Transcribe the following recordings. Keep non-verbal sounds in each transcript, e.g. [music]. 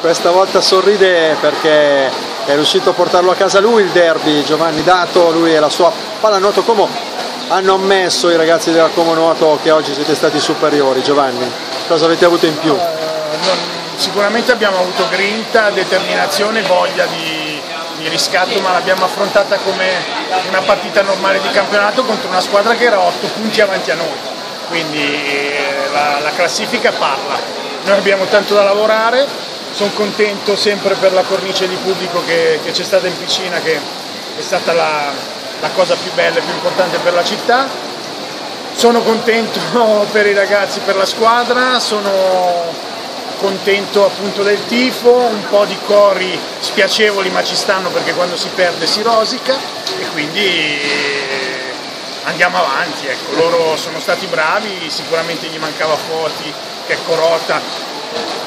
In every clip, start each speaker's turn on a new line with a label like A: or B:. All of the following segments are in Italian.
A: questa volta sorride perché è riuscito a portarlo a casa lui il derby, Giovanni Dato, lui e la sua pallanuoto Como hanno ammesso i ragazzi della Como Nuoto che oggi siete stati superiori, Giovanni, cosa avete avuto in più?
B: Non, sicuramente abbiamo avuto grinta, determinazione, voglia di, di riscatto, ma l'abbiamo affrontata come una partita normale di campionato contro una squadra che era 8 punti avanti a noi, quindi eh, la, la classifica parla. Noi abbiamo tanto da lavorare, sono contento sempre per la cornice di pubblico che, c'è stata in piscina, che è stata la, la cosa più bella e più importante per la città. Sono contento [laughs] per i ragazzi, per la squadra, sono contento appunto del tifo, un po' di cori spiacevoli ma ci stanno perché quando si perde si rosica e quindi andiamo avanti, ecco. loro sono stati bravi, sicuramente gli mancava Foti, che è Corota,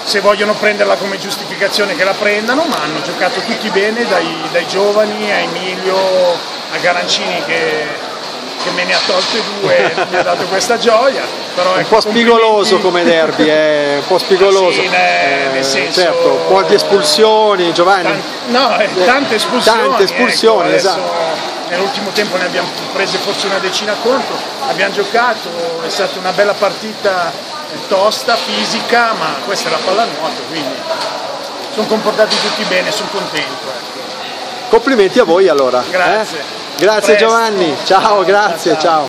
B: se vogliono prenderla come giustificazione che la prendano, ma hanno giocato tutti bene, dai, dai giovani a Emilio, a Garancini che, che, me ne ha tolte due, mi ha dato questa gioia. Però,
A: un ecco, po' spigoloso come derby, eh, un po' spigoloso.
B: Sì, nel, nel senso,
A: certo, un po' di espulsioni, Giovanni.
B: Tan no, eh, tante espulsioni.
A: Tante espulsioni,
B: ecco,
A: esatto
B: nell'ultimo tempo ne abbiamo prese forse una decina contro, abbiamo giocato, è stata una bella partita tosta, fisica, ma questa è la pallanuoto, quindi sono comportati tutti bene, sono contento. Ecco.
A: Complimenti a voi allora.
B: Grazie.
A: Eh? Grazie Giovanni, ciao, grazie, ciao.